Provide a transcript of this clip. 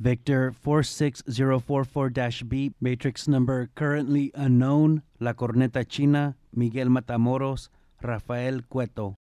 Victor 46044-B, matrix number currently unknown, La Corneta China, Miguel Matamoros, Rafael Cueto.